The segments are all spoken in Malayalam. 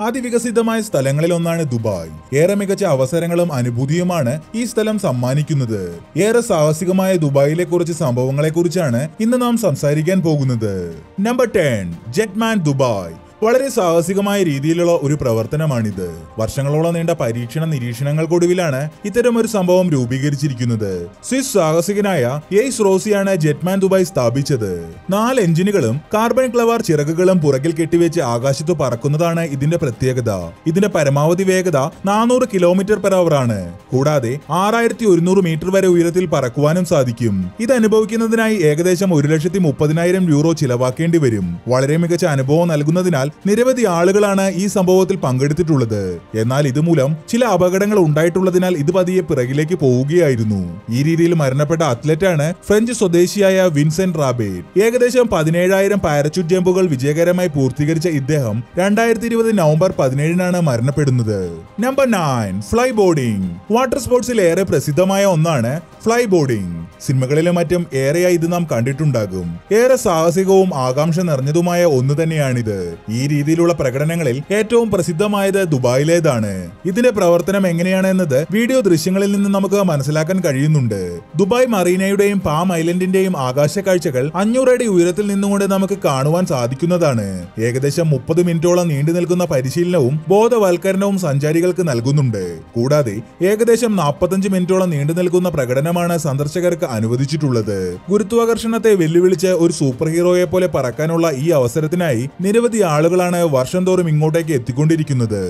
അതിവികസിതമായ സ്ഥലങ്ങളിലൊന്നാണ് ദുബായ്. ഏറെ മികച്ച അവസരങ്ങളും അനുഭൂതിയുമാണ് ഈ സ്ഥലം സമ്മാനിക്കുന്നത്. ഏറെ സാഹസികമായ ദുബായിലെ കുറച്ച് സംഭവങ്ങളെ കുറിച്ചാണ് ഇന്ന് നാം സംസാരിക്കാൻ പോകുന്നത്. നമ്പർ ടെൻ ജെറ്റ്മാൻ ദുബായ് വളരെ സാഹസികമായ രീതിയിലുള്ള ഒരു പ്രവർത്തനമാണിത്. വർഷങ്ങളോളം നീണ്ട പരീക്ഷണ നിരീക്ഷണങ്ങൾക്കൊടുവിലാണ് ഇത്തരം ഒരു സംഭവം രൂപീകരിച്ചിരിക്കുന്നത്. സ്വിസ് സാഹസികനായ എയ്സ് റോസിയാണ് ജെറ്റ്മാൻ ദുബായ് സ്ഥാപിച്ചത്. നാല് എഞ്ചിനുകളും കാർബൺ ക്ലവാർ ചിറകുകളും പുറകിൽ കെട്ടിവെച്ച് ആകാശത്ത് പറക്കുന്നതാണ് ഇതിന്റെ പ്രത്യേകത. ഇതിന്റെ പരമാവധി വേഗത നാനൂറ് കിലോമീറ്റർ പെർ അവർ ആണ്. കൂടാതെ ആറായിരത്തി ഒരുന്നൂറ് മീറ്റർ വരെ ഉയരത്തിൽ പറക്കുവാനും സാധിക്കും. ഇത് അനുഭവിക്കുന്നതിനായി ഏകദേശം ഒരു ലക്ഷത്തി മുപ്പതിനായിരം യൂറോ ചിലവാക്കേണ്ടി വരും. വളരെ മികച്ച അനുഭവം നൽകുന്നതിനാൽ നിരവധി ആളുകളാണ് ഈ സംഭവത്തിൽ പങ്കെടുത്തിട്ടുള്ളത്. എന്നാൽ ഇതുമൂലം ചില അപകടങ്ങൾ ഉണ്ടായിട്ടുള്ളതിനാൽ ഇത് പതിയെ പിറകിലേക്ക് പോവുകയായിരുന്നു. ഈ രീതിയിൽ മരണപ്പെട്ട അത്ലറ്റാണ് ഫ്രഞ്ച് സ്വദേശിയായ വിൻസെന്റ് റാബേറ്റ് ഏകദേശം പതിനേഴായിരം പാരച്യൂട്ട് ജമ്പുകൾ വിജയകരമായി പൂർത്തീകരിച്ച ഇദ്ദേഹം രണ്ടായിരത്തി ഇരുപത് നവംബർ പതിനേഴിനാണ് മരണപ്പെടുന്നത്. Number nine fly boarding water സ്പോർട്സിൽ ഏറെ പ്രസിദ്ധമായ ഒന്നാണ് ഫ്ലൈ ബോർഡിംഗ് സിനിമകളിലും മറ്റും ഏറെയായി ഇത് നാം കണ്ടിട്ടുണ്ടാകും. ഏറെ സാഹസികവും ആകാംക്ഷ നിറഞ്ഞതുമായ ഒന്ന് തന്നെയാണിത്. ഈ രീതിയിലുള്ള പ്രകടനങ്ങളിൽ ഏറ്റവും പ്രസിദ്ധമായത് ദുബായിലേതാണ്. ഇതിന്റെ പ്രവർത്തനം എങ്ങനെയാണ് എന്നത് വീഡിയോ ദൃശ്യങ്ങളിൽ നിന്ന് നമുക്ക് മനസ്സിലാക്കാൻ കഴിയുന്നുണ്ട്. ദുബായ് മറീനയുടെയും പാം ഐലൻഡിന്റെയും ആകാശ കാഴ്ചകൾ അഞ്ഞൂറ് അടി ഉയരത്തിൽ നിന്നുകൊണ്ട് നമുക്ക് കാണുവാൻ സാധിക്കുന്നതാണ്. ഏകദേശം മുപ്പത് മിനിറ്റോളം നീണ്ടു നിൽക്കുന്ന പരിശീലനവും ബോധവൽക്കരണവും സഞ്ചാരികൾക്ക് നൽകുന്നുണ്ട്. കൂടാതെ ഏകദേശം നാൽപ്പത്തഞ്ച് മിനിറ്റോളം നീണ്ടു നിൽക്കുന്ന പ്രകടനമാണ് സന്ദർശകർക്ക് അനുവദിച്ചിട്ടുള്ളത്. ഗുരുത്വാകർഷണത്തെ വെല്ലുവിളിച്ച് ഒരു സൂപ്പർ ഹീറോയെ പോലെ പറക്കാനുള്ള ഈ അവസരത്തിനായി നിരവധി ആളുകളാണ് വർഷം തോറും ഇങ്ങോട്ടേക്ക് എത്തിക്കൊണ്ടിരിക്കുന്നത്.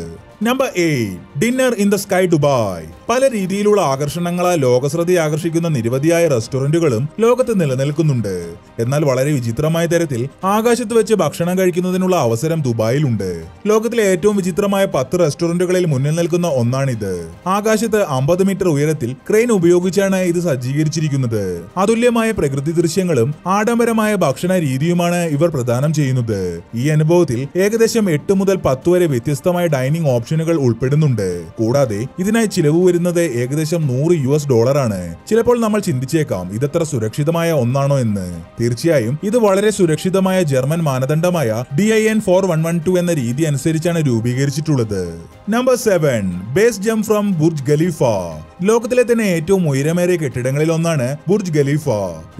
Number eight dinner in the sky Dubai പല രീതിയിലുള്ള ആകർഷണങ്ങളാൽ ലോകശ്രദ്ധ ആകർഷിക്കുന്ന നിരവധിയായ റെസ്റ്റോറന്റുകളും ലോകത്ത് നിലനിൽക്കുന്നുണ്ട്. എന്നാൽ വളരെ വിചിത്രമായ തരത്തിൽ ആകാശത്ത് വെച്ച് ഭക്ഷണം കഴിക്കുന്നതിനുള്ള അവസരം ദുബായിലുണ്ട്. ലോകത്തിലെ ഏറ്റവും വിചിത്രമായ പത്ത് റെസ്റ്റോറന്റുകളിൽ മുന്നിൽ നിൽക്കുന്ന ഒന്നാണിത്. ആകാശത്ത് അമ്പത് മീറ്റർ ഉയരത്തിൽ ക്രെയിൻ ഉപയോഗിച്ചാണ് ഇത് സജ്ജീകരിച്ചിരിക്കുന്നത്. അതുല്യമായ പ്രകൃതി ദൃശ്യങ്ങളും ആഡംബരമായ ഭക്ഷണ രീതിയുമാണ് ഇവർ പ്രദാനം ചെയ്യുന്നത്. ഈ അനുഭവത്തിൽ ഏകദേശം എട്ട് മുതൽ പത്ത് വരെ വ്യത്യസ്തമായ ഡൈനിങ് ഓപ്ഷനുകൾ ഉൾപ്പെടുന്നുണ്ട്. കൂടാതെ ഇതിനായി ചിലവ് വരുന്നത് ഏകദേശം നൂറ് യു എസ് ഡോളറാണ്. ചിലപ്പോൾ നമ്മൾ ചിന്തിച്ചേക്കാം ഇതത്ര സുരക്ഷിതമായ ഒന്നാണോ എന്ന്. തീർച്ചയായും ഇത് വളരെ സുരക്ഷിതമായ German മാനദണ്ഡമായ D I N four one one two എന്ന രീതി അനുസരിച്ചാണ് രൂപീകരിച്ചിട്ടുള്ളത്. Number seven base jump from Burj Khalifa ലോകത്തിലെ തന്നെ ഏറ്റവും ഉയരമേറിയ കെട്ടിടങ്ങളിൽ ഒന്നാണ് ബുർജ് ഖലീഫ.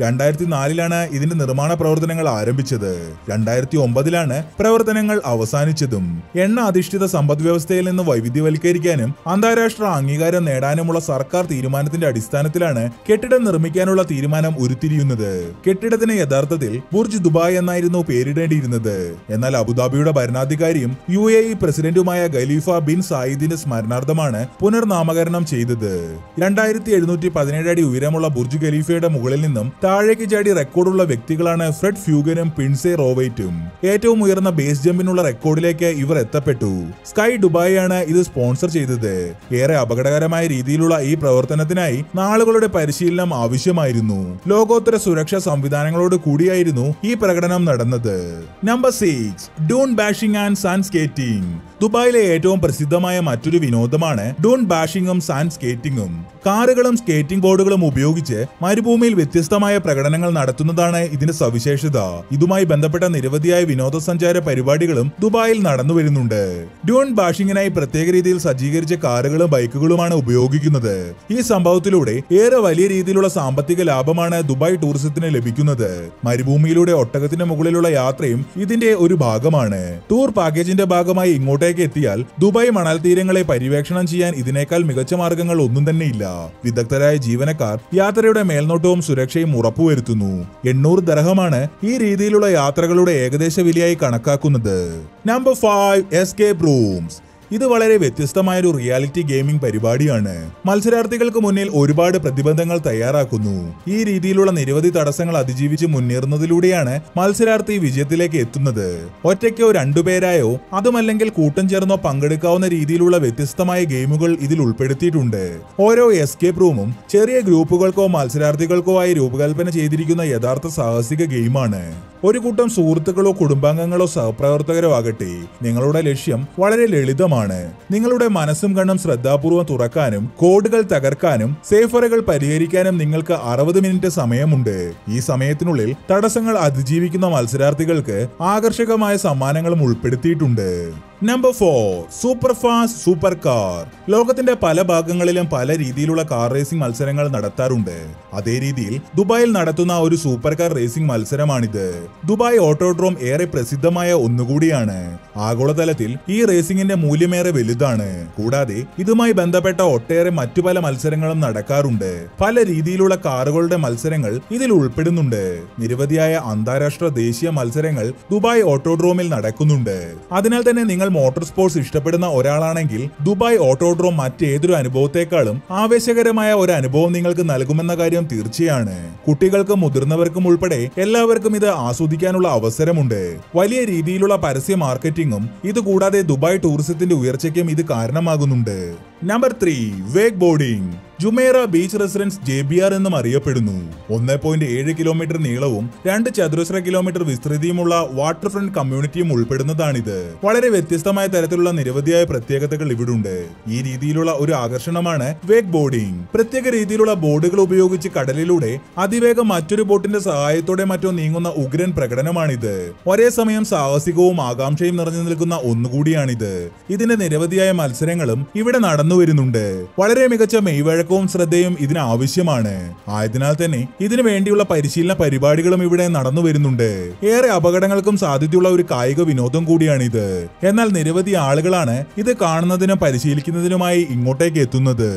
രണ്ടായിരത്തി നാലിലാണ് ഇതിന്റെ നിർമ്മാണ പ്രവർത്തനങ്ങൾ ആരംഭിച്ചത്. രണ്ടായിരത്തി ഒമ്പതിലാണ് പ്രവർത്തനങ്ങൾ അവസാനിച്ചതും. എണ്ണ അധിഷ്ഠിത സമ്പദ് വ്യവസ്ഥയിൽ നിന്ന് വൈവിധ്യവൽക്കരിക്കാനും അന്താരാഷ്ട്ര അംഗീകാരം നേടാനുമുള്ള സർക്കാർ തീരുമാനത്തിന്റെ അടിസ്ഥാനത്തിലാണ് കെട്ടിടം നിർമ്മിക്കാനുള്ള തീരുമാനം ഉരുത്തിരിയുന്നത്. കെട്ടിടത്തിന് യഥാർത്ഥത്തിൽ ബുർജ് ദുബായ് എന്നായിരുന്നു പേരിടേണ്ടിയിരുന്നത്. എന്നാൽ അബുദാബിയുടെ ഭരണാധികാരിയും യു എ ഇ പ്രസിഡന്റുമായ ഖലീഫ ബിൻ സായിദിന്റെ സ്മരണാർത്ഥമാണ് പുനർനാമകരണം ചെയ്തത്. രണ്ടായിരത്തി എഴുന്നൂറ്റി പതിനേഴ് അടി ഉയരമുള്ള ബുർജ് ഖലീഫയുടെ മുകളിൽ നിന്നും താഴേക്ക് ചാടി റെക്കോർഡുള്ള വ്യക്തികളാണ് ഫ്രെഡ് ഫ്യൂഗനും പിൻസെ റോവൈറ്റും. ഏറ്റവും ഉയർന്ന ബേസ് ജമ്പിനുള്ള റെക്കോർഡിലേക്ക് ഇവർ എത്തപ്പെട്ടു. സ്കൈ ദുബായ് ആണ് ഇത് സ്പോൺസർ ചെയ്തത്. ഏറെ അപകടകരമായ രീതിയിലുള്ള ഈ പ്രവർത്തനത്തിനായി നാളുകളുടെ പരിശീലനം ആവശ്യമായിരുന്നു. ലോകോത്തര സുരക്ഷാ സംവിധാനങ്ങളോട് കൂടിയായിരുന്നു ഈ പ്രകടനം നടന്നത്. Number six dune bashing and sun skating ദുബായിലെ ഏറ്റവും പ്രസിദ്ധമായ മറ്റൊരു വിനോദമാണ് ഡോൺ ബാഷിംഗും സാൻഡ് സ്കേറ്റിംഗും കാറുകളും സ്കേറ്റിംഗ് ബോർഡുകളും ഉപയോഗിച്ച് മരുഭൂമിയിൽ വ്യത്യസ്തമായ പ്രകടനങ്ങൾ നടത്തുന്നതാണ് ഇതിന്റെ സവിശേഷത. ഇതുമായി ബന്ധപ്പെട്ട നിരവധിയായ വിനോദസഞ്ചാര പരിപാടികളും ദുബായിൽ നടന്നു വരുന്നുണ്ട്. ഡോൺ ബാഷിങ്ങിനായി പ്രത്യേക രീതിയിൽ സജ്ജീകരിച്ച കാറുകളും ബൈക്കുകളുമാണ് ഉപയോഗിക്കുന്നത്. ഈ സംഭവത്തിലൂടെ ഏറെ വലിയ രീതിയിലുള്ള സാമ്പത്തിക ലാഭമാണ് ദുബായ് ടൂറിസത്തിന് ലഭിക്കുന്നത്. മരുഭൂമിയിലൂടെ ഒട്ടകത്തിന്റെ മുകളിലുള്ള യാത്രയും ഇതിന്റെ ഒരു ഭാഗമാണ്. ടൂർ പാക്കേജിന്റെ ഭാഗമായി ഇങ്ങോട്ടേക്ക് എത്തിയാൽ ദുബായ് മണൽ തീരങ്ങളെ പര്യവേക്ഷണം ചെയ്യാൻ ഇതിനേക്കാൾ മികച്ച മാർഗങ്ങൾ ഒന്നും തന്നെയില്ല വിദഗ്ധരായ ജീവനക്കാർ യാത്രയുടെ മേൽനോട്ടവും സുരക്ഷയും ഉറപ്പുവരുത്തുന്നു. എണ്ണൂറ് ദർഹമാണ് ഈ രീതിയിലുള്ള യാത്രകളുടെ ഏകദേശ വിലയായി കണക്കാക്കുന്നത്. നമ്പർ ഫൈവ് എസ്കേപ്പ് റൂംസ് ഇത് വളരെ വ്യത്യസ്തമായ ഒരു റിയാലിറ്റി ഗെയിമിംഗ് പരിപാടിയാണ്. മത്സരാർത്ഥികൾക്ക് മുന്നിൽ ഒരുപാട് പ്രതിബന്ധങ്ങൾ തയ്യാറാക്കുന്നു. ഈ രീതിയിലുള്ള നിരവധി തടസ്സങ്ങൾ അതിജീവിച്ച് മുന്നേറുന്നതിലൂടെയാണ് മത്സരാർത്ഥി വിജയത്തിലേക്ക് എത്തുന്നത്. ഒറ്റയ്ക്കോ രണ്ടുപേരായോ അതുമല്ലെങ്കിൽ കൂട്ടം ചേർന്നോ പങ്കെടുക്കാവുന്ന രീതിയിലുള്ള വ്യത്യസ്തമായ ഗെയിമുകൾ ഇതിൽ ഉൾപ്പെടുത്തിയിട്ടുണ്ട്. ഓരോ എസ്കേപ്പ് റൂമും ചെറിയ ഗ്രൂപ്പുകൾക്കോ മത്സരാർത്ഥികൾക്കോ ആയി രൂപകൽപ്പന ചെയ്തിരിക്കുന്ന യഥാർത്ഥ സാഹസിക ഗെയിമാണ്. ഒരു കൂട്ടം സുഹൃത്തുക്കളോ കുടുംബാംഗങ്ങളോ സഹപ്രവർത്തകരോ ആകട്ടെ നിങ്ങളുടെ ലക്ഷ്യം വളരെ ലളിതമാണ്. നിങ്ങളുടെ മനസ്സും കണ്ണും ശ്രദ്ധാപൂർവം തുറക്കാനും കോഡുകൾ തകർക്കാനും സേഫറുകൾ പരിഹരിക്കാനും നിങ്ങൾക്ക് അറുപത് മിനിറ്റ് സമയമുണ്ട്. ഈ സമയത്തിനുള്ളിൽ തടസ്സങ്ങൾ അതിജീവിക്കുന്ന മത്സരാർത്ഥികൾക്ക് ആകർഷകമായ സമ്മാനങ്ങളും ഉൾപ്പെടുത്തിയിട്ടുണ്ട്. Number four super fast super car ലോകത്തിന്റെ പല ഭാഗങ്ങളിലും പല രീതിയിലുള്ള കാർ റേസിംഗ് മത്സരങ്ങൾ നടത്താറുണ്ട്. അതേ രീതിയിൽ ദുബായിൽ നടത്തുന്ന ഒരു സൂപ്പർ കാർ റേസിംഗ് മത്സരമാണിത്. ദുബായ് ഓട്ടോഡ്രോം ഏറെ പ്രസിദ്ധമായ ഒന്നുകൂടിയാണ്. ആഗോളതലത്തിൽ ഈ റേസിംഗിന്റെ മൂല്യമേറെ വലുതാണ്. കൂടാതെ ഇതുമായി ബന്ധപ്പെട്ട ഒട്ടേറെ മറ്റു പല മത്സരങ്ങളും നടക്കാറുണ്ട്. പല രീതിയിലുള്ള കാറുകളുടെ മത്സരങ്ങൾ ഇതിൽ ഉൾപ്പെടുന്നുണ്ട്. നിരവധിയായ അന്താരാഷ്ട്ര ദേശീയ മത്സരങ്ങൾ ദുബായ് ഓട്ടോഡ്രോമിൽ നടക്കുന്നുണ്ട്. അതിനാൽ തന്നെ നിങ്ങൾ മോട്ടോർ സ്പോർട്സ് ഇഷ്ടപ്പെടുന്ന ഒരാളാണെങ്കിൽ ദുബായ് ഓട്ടോഡ്രോം മറ്റേതൊരു അനുഭവത്തെക്കാളും ആവേശകരമായ ഒരു അനുഭവം നിങ്ങൾക്ക് നൽകുമെന്ന കാര്യം തീർച്ചയാണ്. കുട്ടികൾക്കും മുതിർന്നവർക്കും ഉൾപ്പെടെ എല്ലാവർക്കും ഇത് ആസ്വദിക്കാനുള്ള അവസരമുണ്ട്. വലിയ രീതിയിലുള്ള പരസ്യ മാർക്കറ്റിംഗും ഇതുകൂടാതെ ദുബായ് ടൂറിസത്തിന്റെ ഉയർച്ചയ്ക്കും ഇത് കാരണമാകുന്നുണ്ട്. Number three wakeboarding Jumeirah beach residence J B R എന്നും അറിയപ്പെടുന്നു. ഒന്ന് പോയിന്റ് ഏഴ് കിലോമീറ്റർ നീളവും രണ്ട് ചതുരശ്ര കിലോമീറ്റർ വിസ്തൃതിയുമുള്ള വാട്ടർ ഫ്രണ്ട് കമ്മ്യൂണിറ്റിയും ഉൾപ്പെടുന്നതാണിത്. വളരെ വ്യത്യസ്തമായ തരത്തിലുള്ള നിരവധിയായ പ്രത്യേകതകൾ ഇവിടുണ്ട്. ഈ രീതിയിലുള്ള ഒരു ആകർഷണമാണ് വേക്ക് ബോർഡിംഗ്. പ്രത്യേക രീതിയിലുള്ള ബോർഡുകൾ ഉപയോഗിച്ച് കടലിലൂടെ അതിവേഗം മറ്റൊരു ബോട്ടിന്റെ സഹായത്തോടെ മറ്റോ നീങ്ങുന്ന ഉഗ്രൻ പ്രകടനമാണിത്. ഒരേ സമയം സാഹസികവും ആകാംക്ഷയും നിറഞ്ഞു നിൽക്കുന്ന ഒന്നുകൂടിയാണിത്. ഇതിന്റെ നിരവധിയായ മത്സരങ്ങളും ഇവിടെ നടന്നു വരുന്നുണ്ട് വളരെ മികച്ച മെയ്വഴക്കവും ശ്രദ്ധയും ഇതിന് ആവശ്യമാണ് ആയതിനാൽ തന്നെ ഇതിനു വേണ്ടിയുള്ള പരിശീലന പരിപാടികളും ഇവിടെ നടന്നു വരുന്നുണ്ട്. ഏറെ അപകടങ്ങൾക്കും സാധ്യതയുള്ള ഒരു കായിക വിനോദം കൂടിയാണിത്. എന്നാൽ നിരവധി ആളുകളാണ് ഇത് കാണുന്നതിനും പരിശീലിക്കുന്നതിനുമായി ഇങ്ങോട്ടേക്ക് എത്തുന്നത്.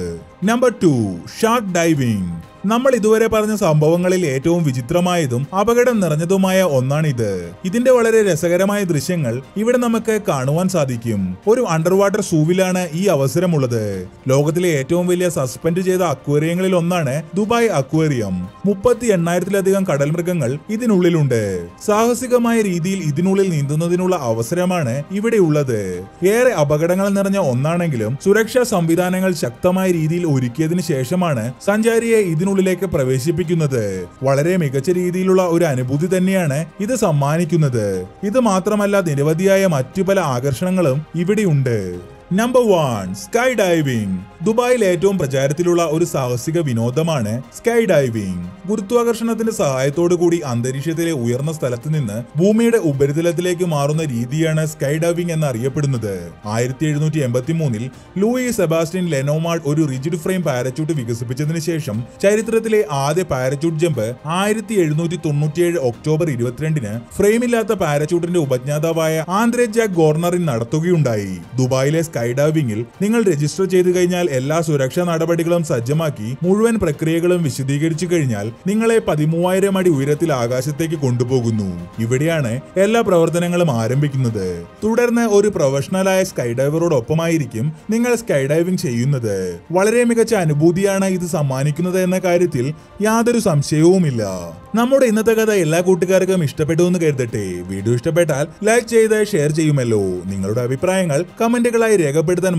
നമ്പർ ടു ഷാർക്ക് ഡൈവിംഗ് നമ്മൾ ഇതുവരെ പറഞ്ഞ സംഭവങ്ങളിൽ ഏറ്റവും വിചിത്രമായതും അപകടം നിറഞ്ഞതുമായ ഒന്നാണിത്. ഇതിന്റെ വളരെ രസകരമായ ദൃശ്യങ്ങൾ ഇവിടെ നമുക്ക് കാണുവാൻ സാധിക്കും. ഒരു അണ്ടർ വാട്ടർ സൂവിലാണ് ഈ അവസരമുള്ളത്. ലോകത്തിലെ ഏറ്റവും വലിയ സസ്പെൻഡ് ചെയ്ത അക്വേറിയങ്ങളിൽ ഒന്നാണ് ദുബായ് അക്വേറിയം. മുപ്പത്തി എണ്ണായിരത്തിലധികം കടൽ മൃഗങ്ങൾ ഇതിനുള്ളിലുണ്ട്. സാഹസികമായ രീതിയിൽ ഇതിനുള്ളിൽ നീന്തുന്നതിനുള്ള അവസരമാണ് ഇവിടെ ഉള്ളത് ഏറെ അപകടങ്ങൾ നിറഞ്ഞ ഒന്നാണെങ്കിലും സുരക്ഷാ സംവിധാനങ്ങൾ ശക്തമായ രീതിയിൽ ഒരുക്കിയതിനു ശേഷമാണ് സഞ്ചാരിയെ ഇതിനുള്ളിലേക്ക് പ്രവേശിപ്പിക്കുന്നത്. വളരെ മികച്ച രീതിയിലുള്ള ഒരു അനുഭൂതി തന്നെയാണ് ഇത് സമ്മാനിക്കുന്നത്. ഇത് മാത്രമല്ല നിരവധിയായ മറ്റു പല ആകർഷണങ്ങളും ഇവിടെയുണ്ട്. നമ്പർ വൺ സ്കൈ ഡൈവിംഗ് ദുബായിൽ ഏറ്റവും പ്രചാരത്തിലുള്ള ഒരു സാഹസിക വിനോദമാണ് സ്കൈ ഡൈവിംഗ് ഗുരുത്വാകർഷണത്തിന്റെ സഹായത്തോടു കൂടി അന്തരീക്ഷത്തിലെ ഉയർന്ന സ്ഥലത്ത് നിന്ന് ഭൂമിയുടെ ഉപരിതലത്തിലേക്ക് മാറുന്ന രീതിയാണ് സ്കൈ ഡൈവിംഗ് എന്ന് അറിയപ്പെടുന്നത് ആയിരത്തി എഴുന്നൂറ്റി എൺപത്തി മൂന്നിൽ ലൂയി സെബാസ്റ്റ്യൻ ലെനോമാർഡ് ഒരു റിജിഡ് ഫ്രെയിം പാരച്യൂട്ട് വികസിപ്പിച്ചതിന് ശേഷം ചരിത്രത്തിലെ ആദ്യ പാരച്യൂട്ട് ജമ്പ് ആയിരത്തി എഴുന്നൂറ്റി തൊണ്ണൂറ്റിയേഴ് ഒക്ടോബർ ഇരുപത്തിരണ്ടിന് ഫ്രെയിമില്ലാത്ത പാരച്യൂട്ടിന്റെ ഉപജ്ഞാതാവായ ആന്ദ്രേ ജാക്ക് ഗോർണറിൻ നടത്തുകയുണ്ടായി. ദുബായിലെ സ്കൈ ഡൈവിംഗിൽ നിങ്ങൾ രജിസ്റ്റർ ചെയ്തു കഴിഞ്ഞാൽ എല്ലാ സുരക്ഷാ നടപടികളും സജ്ജമാക്കി മുഴുവൻ പ്രക്രിയകളും വിശദീകരിച്ചു കഴിഞ്ഞാൽ നിങ്ങളെ പതിമൂവായിരം അടി ഉയരത്തിൽ ആകാശത്തേക്ക് കൊണ്ടുപോകുന്നു. ഇവിടെയാണ് എല്ലാ പ്രവർത്തനങ്ങളും ആരംഭിക്കുന്നത്. തുടർന്ന് ഒരു പ്രൊഫഷണലായ സ്കൈ ഡൈവറോടൊപ്പമായിരിക്കും നിങ്ങൾ സ്കൈഡൈവിംഗ് ചെയ്യുന്നത്. വളരെ മികച്ച അനുഭൂതിയാണ് ഇത് സമ്മാനിക്കുന്നത് എന്ന കാര്യത്തിൽ യാതൊരു സംശയവുമില്ല. നമ്മുടെ ഇന്നത്തെ കഥ എല്ലാ കൂട്ടുകാർക്കും ഇഷ്ടപ്പെട്ടു എന്ന് കരുതട്ടെ. വീഡിയോ ഇഷ്ടപ്പെട്ടാൽ ലൈക്ക് ചെയ്ത് ഷെയർ ചെയ്യുമല്ലോ. നിങ്ങളുടെ അഭിപ്രായങ്ങൾ കമന്റുകളായി తెగ పెడతాను